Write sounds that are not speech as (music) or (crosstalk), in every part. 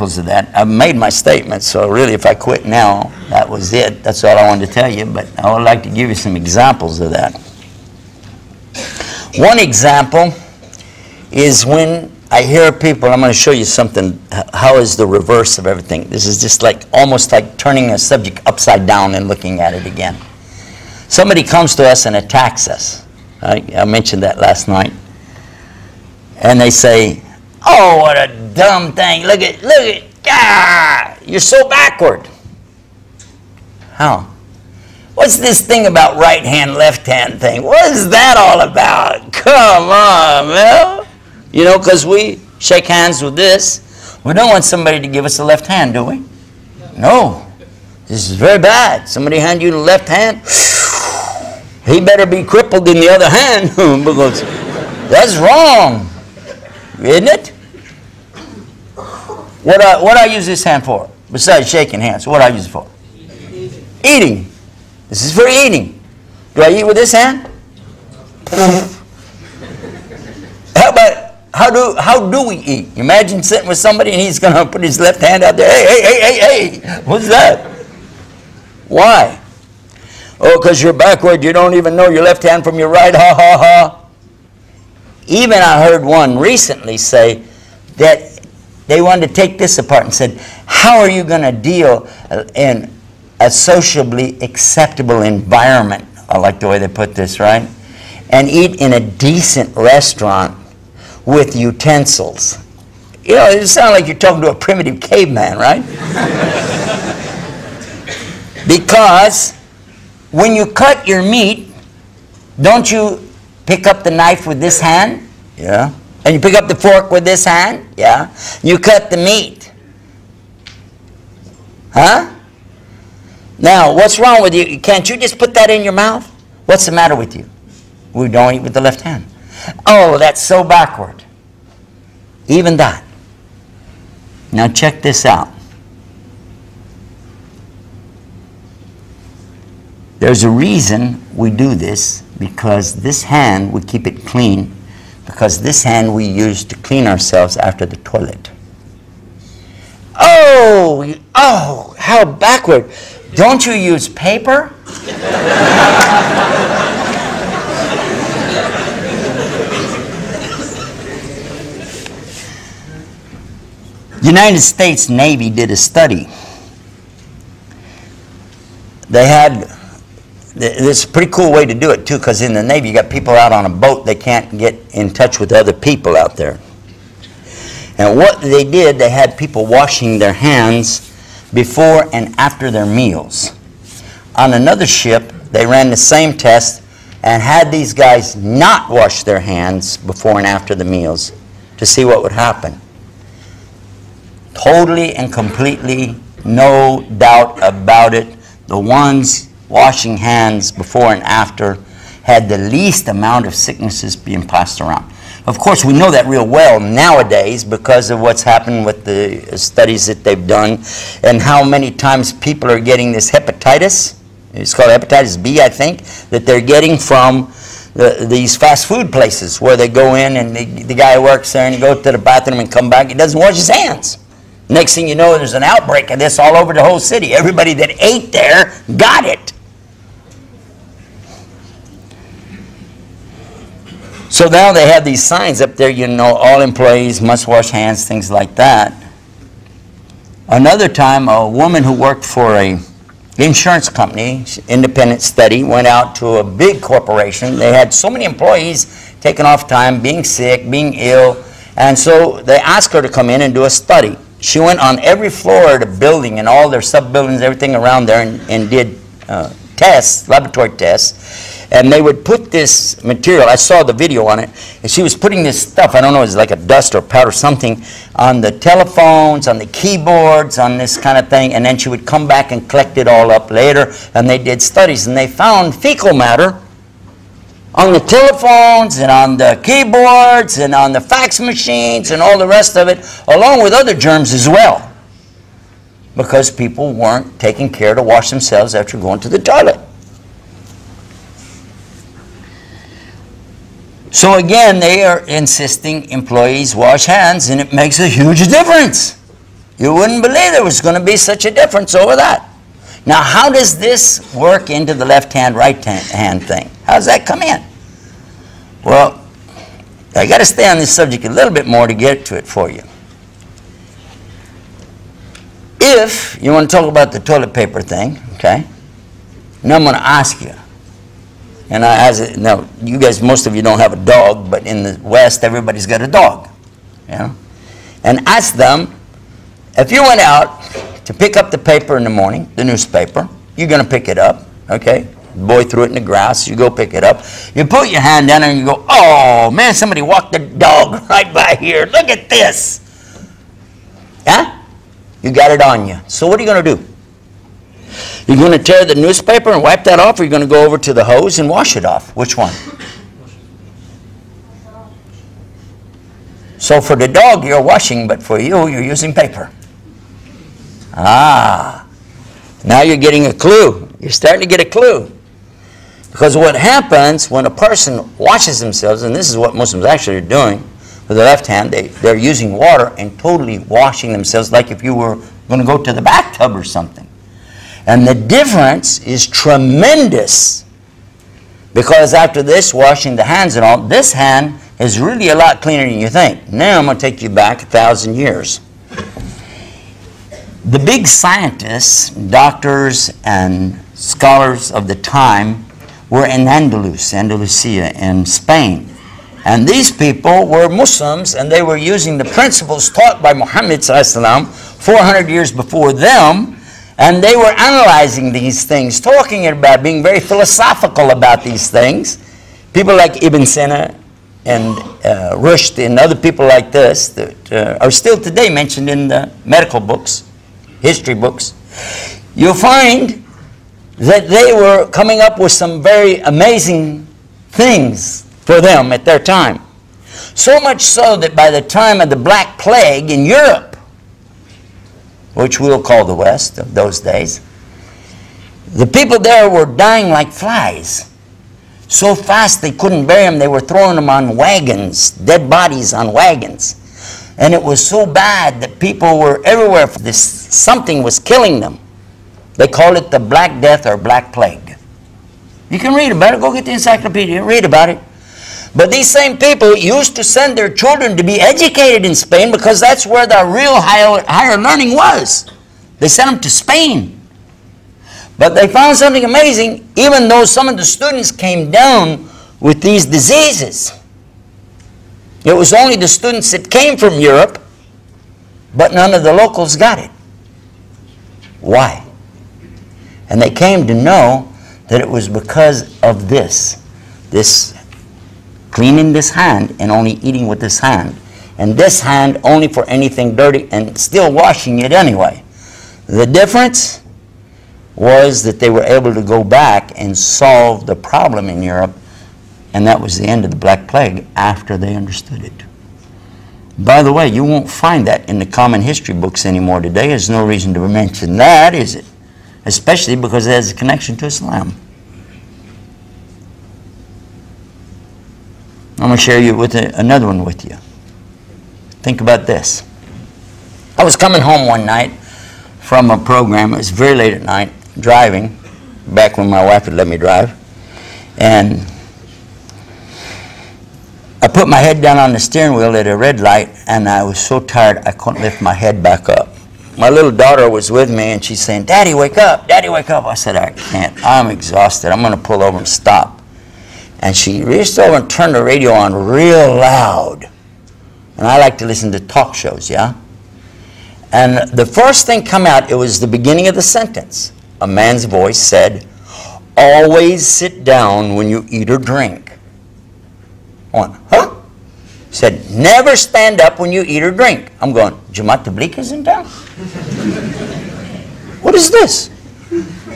of that. I've made my statement, so really if I quit now, that was it. That's all I wanted to tell you, but I would like to give you some examples of that. One example is when I hear people, I'm going to show you something, how is the reverse of everything. This is just like, almost like turning a subject upside down and looking at it again. Somebody comes to us and attacks us. I, I mentioned that last night. And they say, oh, what a dumb thing. Look at, look at, ah, you're so backward. How? What's this thing about right hand, left hand thing? What is that all about? (laughs) Come on, man. You know, because we shake hands with this. We don't want somebody to give us a left hand, do we? No. This is very bad. Somebody hand you the left hand, (sighs) he better be crippled in the other hand (laughs) because that's wrong. Isn't it? What I, what I use this hand for? Besides shaking hands, what I use it for? Eating. This is for eating. Do I eat with this hand? How about how do how do we eat? Imagine sitting with somebody and he's going to put his left hand out there. Hey, hey, hey, hey, hey! What's that? Why? Oh, because you're backward. You don't even know your left hand from your right. Ha ha ha. Even I heard one recently say that they wanted to take this apart and said, how are you going to deal uh, in a sociably acceptable environment? I like the way they put this, right? And eat in a decent restaurant with utensils. You know, it sounds like you're talking to a primitive caveman, right? (laughs) because when you cut your meat, don't you pick up the knife with this hand? Yeah. And you pick up the fork with this hand? Yeah. You cut the meat. Huh? Now, what's wrong with you? Can't you just put that in your mouth? What's the matter with you? We don't eat with the left hand. Oh, that's so backward. Even that. Now check this out. There's a reason we do this because this hand, we keep it clean because this hand we use to clean ourselves after the toilet. Oh, oh, how backward. Don't you use paper? (laughs) United States Navy did a study. They had, is a pretty cool way to do it too, because in the Navy you got people out on a boat, they can't get in touch with other people out there. And what they did, they had people washing their hands before and after their meals. On another ship, they ran the same test and had these guys not wash their hands before and after the meals to see what would happen totally and completely, no doubt about it, the ones washing hands before and after had the least amount of sicknesses being passed around. Of course, we know that real well nowadays because of what's happened with the studies that they've done and how many times people are getting this hepatitis. It's called hepatitis B, I think, that they're getting from the, these fast food places where they go in and the, the guy works there and he goes to the bathroom and come back. He doesn't wash his hands. Next thing you know, there's an outbreak of this all over the whole city. Everybody that ate there got it. So now they have these signs up there, you know, all employees must wash hands, things like that. Another time, a woman who worked for a insurance company, independent study, went out to a big corporation. They had so many employees taking off time, being sick, being ill, and so they asked her to come in and do a study she went on every floor of the building and all their sub-buildings, everything around there, and, and did uh, tests, laboratory tests. And they would put this material, I saw the video on it, and she was putting this stuff, I don't know, it's like a dust or powder or something, on the telephones, on the keyboards, on this kind of thing, and then she would come back and collect it all up later, and they did studies, and they found fecal matter on the telephones and on the keyboards and on the fax machines and all the rest of it, along with other germs as well. Because people weren't taking care to wash themselves after going to the toilet. So again, they are insisting employees wash hands, and it makes a huge difference. You wouldn't believe there was going to be such a difference over that. Now, how does this work into the left hand, right hand thing? How does that come in? Well, I got to stay on this subject a little bit more to get to it for you. If you want to talk about the toilet paper thing, okay, now I'm going to ask you. And I, as a, now, you guys, most of you don't have a dog, but in the West, everybody's got a dog. You know? And ask them, if you went out to pick up the paper in the morning, the newspaper, you're going to pick it up, okay? The boy threw it in the grass, you go pick it up. You put your hand down and you go, oh, man, somebody walked the dog (laughs) right by here. Look at this. Yeah? You got it on you. So what are you going to do? You're going to tear the newspaper and wipe that off, or are you're going to go over to the hose and wash it off? Which one? So for the dog, you're washing, but for you, you're using paper. Ah, now you're getting a clue. You're starting to get a clue. Because what happens when a person washes themselves, and this is what Muslims actually are doing with the left hand, they, they're using water and totally washing themselves like if you were going to go to the bathtub or something. And the difference is tremendous. Because after this, washing the hands and all, this hand is really a lot cleaner than you think. Now I'm going to take you back a thousand years. The big scientists, doctors, and scholars of the time were in Andalus, Andalusia, in Spain. And these people were Muslims, and they were using the principles taught by Muhammad 400 years before them and they were analyzing these things, talking about being very philosophical about these things. People like Ibn Sina and uh, Rushd and other people like this that uh, are still today mentioned in the medical books, history books. You'll find that they were coming up with some very amazing things for them at their time. So much so that by the time of the Black Plague in Europe, which we'll call the West of those days, the people there were dying like flies. So fast they couldn't bury them, they were throwing them on wagons, dead bodies on wagons. And it was so bad that people were everywhere. This, something was killing them. They called it the Black Death or Black Plague. You can read about it. Go get the encyclopedia. Read about it. But these same people used to send their children to be educated in Spain because that's where the real higher, higher learning was. They sent them to Spain. But they found something amazing, even though some of the students came down with these diseases. It was only the students that came from Europe, but none of the locals got it. Why? And they came to know that it was because of this, this cleaning this hand and only eating with this hand. And this hand only for anything dirty and still washing it anyway. The difference was that they were able to go back and solve the problem in Europe, and that was the end of the Black Plague after they understood it. By the way, you won't find that in the common history books anymore today. There's no reason to mention that, is it? Especially because it has a connection to Islam. I'm going to share you with another one with you. Think about this. I was coming home one night from a program. It was very late at night, driving, back when my wife would let me drive. And I put my head down on the steering wheel at a red light, and I was so tired I couldn't lift my head back up. My little daughter was with me, and she's saying, Daddy, wake up, Daddy, wake up. I said, I can't. I'm exhausted. I'm going to pull over and stop. And she reached over and turned the radio on real loud. And I like to listen to talk shows, yeah? And the first thing come out, it was the beginning of the sentence. A man's voice said, always sit down when you eat or drink. I went, huh? Said, never stand up when you eat or drink. I'm going, Jamaat Tabligh is in town? (laughs) what is this?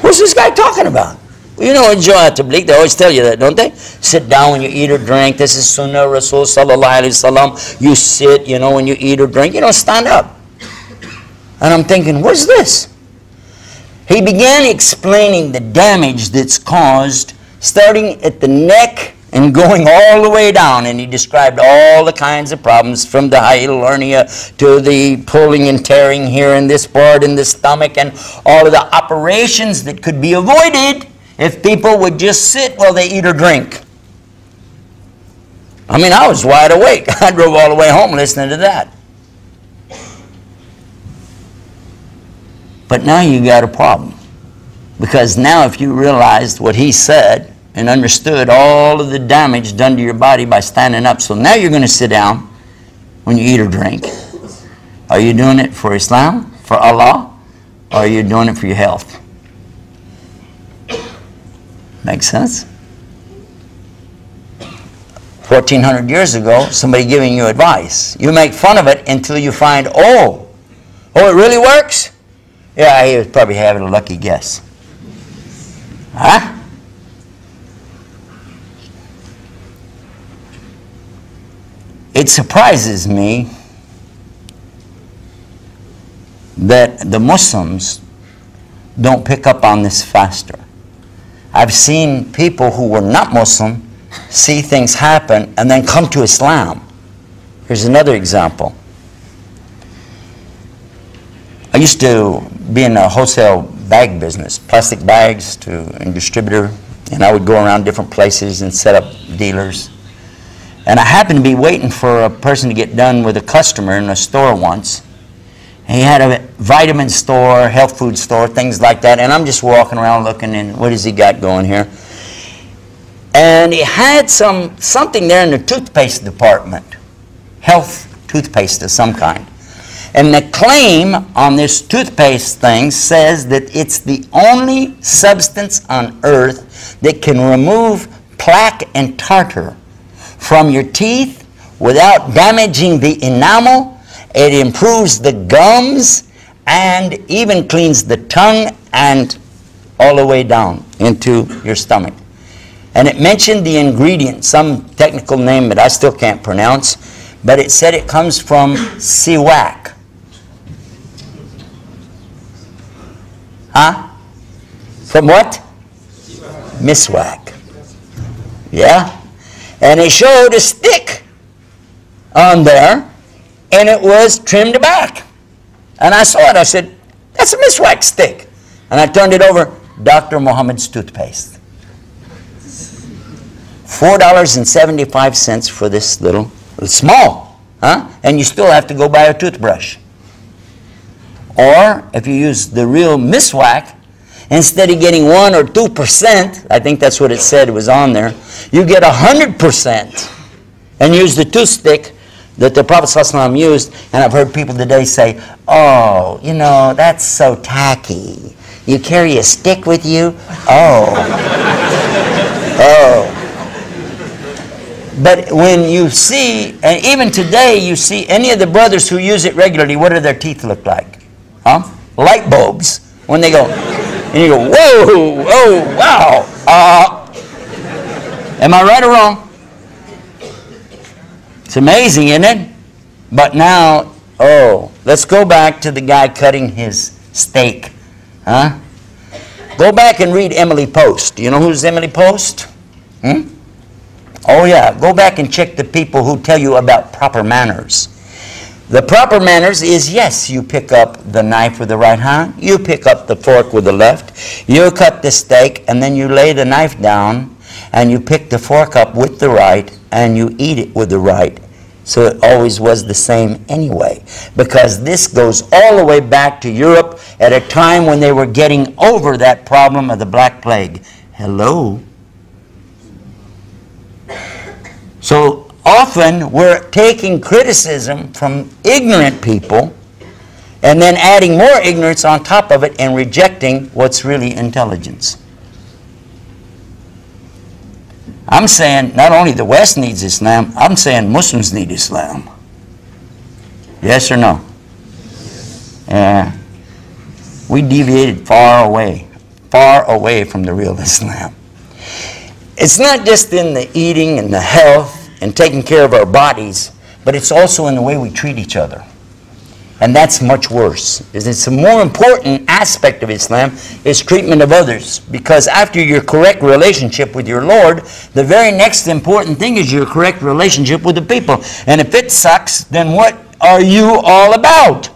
What's this guy talking about? You know, in Jamaat Tabligh, they always tell you that, don't they? Sit down when you eat or drink. This is Sunnah Rasul Sallallahu Alaihi Wasallam. You sit, you know, when you eat or drink. You don't stand up. And I'm thinking, what's this? He began explaining the damage that's caused starting at the neck and going all the way down. And he described all the kinds of problems from the hiatal hernia to the pulling and tearing here in this part in the stomach and all of the operations that could be avoided if people would just sit while they eat or drink. I mean, I was wide awake. (laughs) I drove all the way home listening to that. But now you got a problem. Because now, if you realized what he said and understood all of the damage done to your body by standing up, so now you're going to sit down when you eat or drink. Are you doing it for Islam, for Allah, or are you doing it for your health? Makes sense? 1400 years ago, somebody giving you advice. You make fun of it until you find, oh, oh, it really works? Yeah, he was probably having a lucky guess. Huh? It surprises me that the Muslims don't pick up on this faster. I've seen people who were not Muslim see things happen and then come to Islam. Here's another example. I used to be in a wholesale bag business, plastic bags to a distributor, and I would go around different places and set up dealers. And I happened to be waiting for a person to get done with a customer in a store once. He had a vitamin store, health food store, things like that. And I'm just walking around looking, and what has he got going here? And he had some something there in the toothpaste department, health toothpaste of some kind. And the claim on this toothpaste thing says that it's the only substance on earth that can remove plaque and tartar from your teeth without damaging the enamel. It improves the gums and even cleans the tongue and all the way down into your stomach. And it mentioned the ingredient, some technical name that I still can't pronounce, but it said it comes from siwak. Huh? From what? Miswak. Yeah? And it showed a stick on there, and it was trimmed back. And I saw it. I said, that's a miswak stick. And I turned it over, Dr. Muhammad's toothpaste. $4.75 for this little, small, huh? And you still have to go buy a toothbrush. Or if you use the real miswak, instead of getting 1 or 2%, I think that's what it said was on there, you get 100% and use the toothstick that the Prophet ﷺ used. And I've heard people today say, oh, you know, that's so tacky. You carry a stick with you? Oh. (laughs) oh. But when you see, and even today, you see any of the brothers who use it regularly, what do their teeth look like? Huh? Light bulbs. When they go, and you go, whoa, whoa, wow. Uh, am I right or wrong? It's amazing, isn't it? But now, oh, let's go back to the guy cutting his steak. Huh? Go back and read Emily Post. You know who's Emily Post? Hmm? Oh, yeah. Go back and check the people who tell you about proper manners. The proper manners is yes, you pick up the knife with the right hand, you pick up the fork with the left, you cut the steak, and then you lay the knife down, and you pick the fork up with the right, and you eat it with the right. So it always was the same anyway. Because this goes all the way back to Europe at a time when they were getting over that problem of the Black Plague. Hello? So often we're taking criticism from ignorant people and then adding more ignorance on top of it and rejecting what's really intelligence. I'm saying not only the West needs Islam, I'm saying Muslims need Islam. Yes or no? Yeah. We deviated far away, far away from the real (laughs) Islam. It's not just in the eating and the health and taking care of our bodies, but it's also in the way we treat each other. And that's much worse. It's a more important aspect of Islam is treatment of others. Because after your correct relationship with your Lord, the very next important thing is your correct relationship with the people. And if it sucks, then what are you all about?